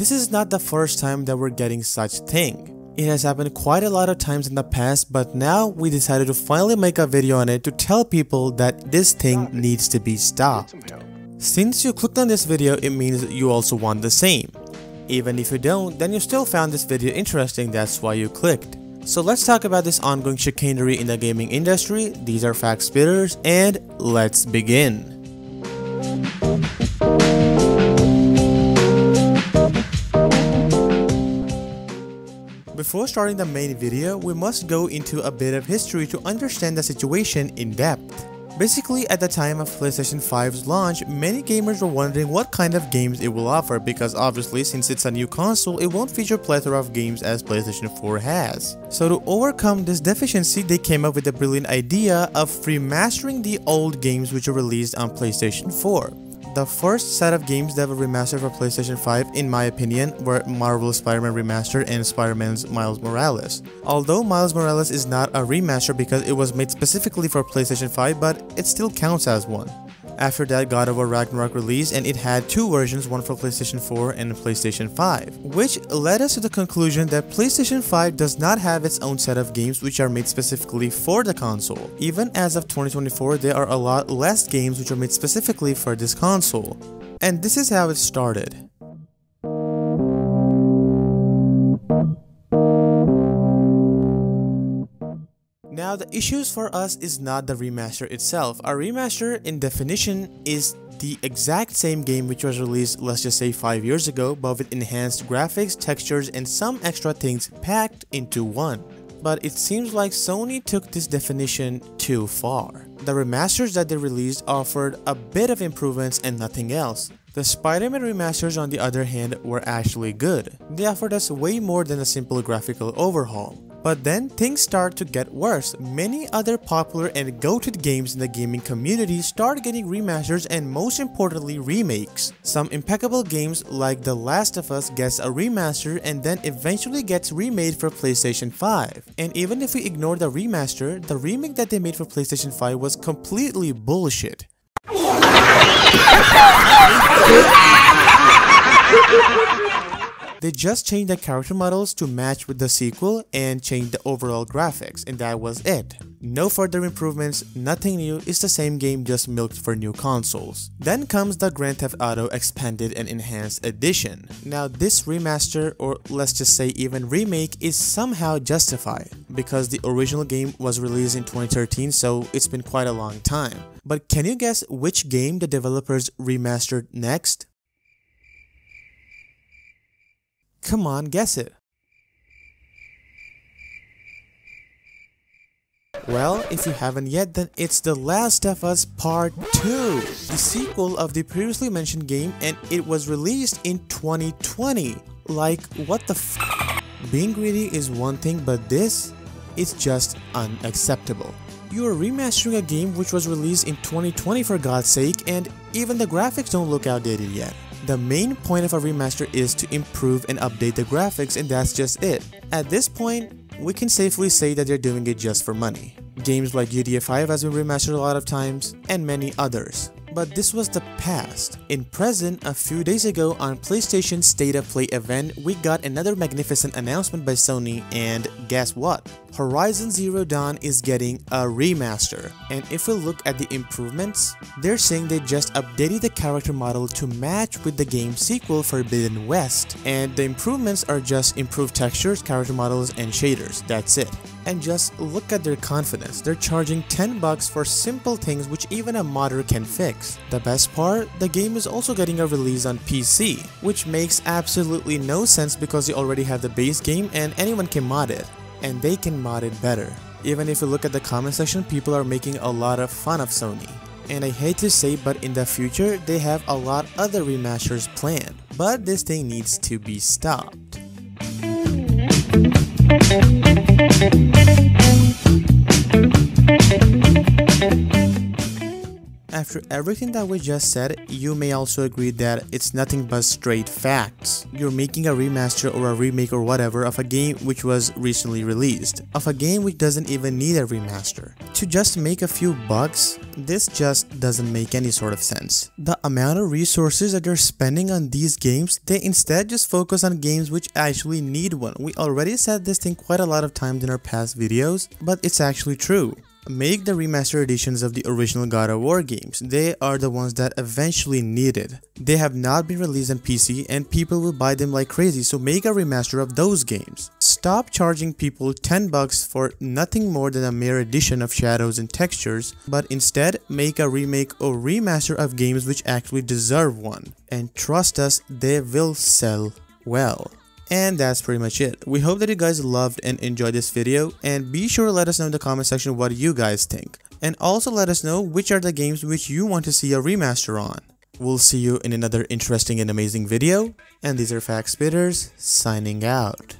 this is not the first time that we're getting such thing. It has happened quite a lot of times in the past, but now we decided to finally make a video on it to tell people that this thing needs to be stopped. Since you clicked on this video, it means you also want the same. Even if you don't, then you still found this video interesting, that's why you clicked. So let's talk about this ongoing chicanery in the gaming industry, these are Faxx Spitters, and let's begin. Before starting the main video, we must go into a bit of history to understand the situation in depth. Basically, at the time of PlayStation 5's launch, many gamers were wondering what kind of games it will offer because obviously since it's a new console, it won't feature plethora of games as PlayStation 4 has. So to overcome this deficiency, they came up with the brilliant idea of remastering the old games which were released on PlayStation 4. The first set of games that were remastered for PlayStation 5, in my opinion, were Marvel's Spider-Man Remastered and Spider-Man's Miles Morales. Although Miles Morales is not a remaster because it was made specifically for PlayStation 5, but it still counts as one. After that, God of War Ragnarok released and it had two versions, one for PlayStation 4 and PlayStation 5, which led us to the conclusion that PlayStation 5 does not have its own set of games which are made specifically for the console. Even as of 2024, there are a lot less games which are made specifically for this console. And this is how it started. Now the issues for us is not the remaster itself. A remaster in definition is the exact same game which was released let's just say 5 years ago but with enhanced graphics, textures and some extra things packed into one. But it seems like Sony took this definition too far. The remasters that they released offered a bit of improvements and nothing else. The Spider-Man remasters on the other hand were actually good. They offered us way more than a simple graphical overhaul. But then things start to get worse. Many other popular and goated games in the gaming community start getting remasters and most importantly remakes. Some impeccable games like The Last of Us gets a remaster and then eventually gets remade for PlayStation 5. And even if we ignore the remaster, the remake that they made for PlayStation 5 was completely bullshit. They just changed the character models to match with the sequel and changed the overall graphics and that was it. No further improvements, nothing new, it's the same game just milked for new consoles. Then comes the Grand Theft Auto Expanded and Enhanced Edition. Now this remaster or let's just say even remake is somehow justified because the original game was released in 2013 so it's been quite a long time. But can you guess which game the developers remastered next? Come on, guess it. Well, if you haven't yet, then it's The Last of Us Part 2, the sequel of the previously mentioned game and it was released in 2020. Like, what the f Being greedy is one thing, but this is just unacceptable. You are remastering a game which was released in 2020 for God's sake and even the graphics don't look outdated yet. The main point of a remaster is to improve and update the graphics and that's just it. At this point, we can safely say that they're doing it just for money. Games like GTA 5 has been remastered a lot of times, and many others. But this was the past. In present, a few days ago on PlayStation State of Play event, we got another magnificent announcement by Sony and guess what? Horizon Zero Dawn is getting a remaster. And if we look at the improvements, they're saying they just updated the character model to match with the game's sequel Forbidden West. And the improvements are just improved textures, character models, and shaders. That's it. And just look at their confidence. They're charging 10 bucks for simple things which even a modder can fix. The best part, the game is also getting a release on PC, which makes absolutely no sense because you already have the base game and anyone can mod it and they can mod it better. Even if you look at the comment section, people are making a lot of fun of Sony. And I hate to say but in the future, they have a lot other remasters planned. But this thing needs to be stopped. thank you after everything that we just said, you may also agree that it's nothing but straight facts. You're making a remaster or a remake or whatever of a game which was recently released, of a game which doesn't even need a remaster. To just make a few bucks, this just doesn't make any sort of sense. The amount of resources that they're spending on these games, they instead just focus on games which actually need one. We already said this thing quite a lot of times in our past videos, but it's actually true make the remaster editions of the original God of War games. They are the ones that eventually needed. They have not been released on PC and people will buy them like crazy so make a remaster of those games. Stop charging people 10 bucks for nothing more than a mere edition of shadows and textures but instead make a remake or remaster of games which actually deserve one. And trust us, they will sell well. And that's pretty much it. We hope that you guys loved and enjoyed this video and be sure to let us know in the comment section what you guys think. And also let us know which are the games which you want to see a remaster on. We'll see you in another interesting and amazing video. And these are Faxx Spitters signing out.